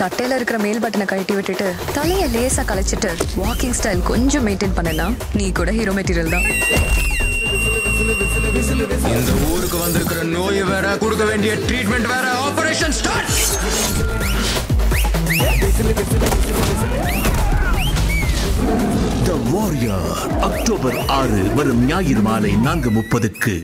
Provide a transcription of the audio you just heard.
சட்டையில இருக்கிற மேல் பட்டனை கழட்டி விட்டுட்டு தலைய லேசா கலைச்சிட்டு வாக்கிங் ஸ்டைல் கொஞ்சம் மெயின்டைன் பண்ணனா நீ கூட ஹீரோ மெட்டீரியல் தான். இந்த ஊருக்கு வந்திருக்கிற நோய் வேற கொடுக்க வேண்டிய ட்ரீட்மெண்ட் வேற operation start the warrior October ஆறு வரும் ஞாயிறு மாலை நான்கு முப்பதுக்கு.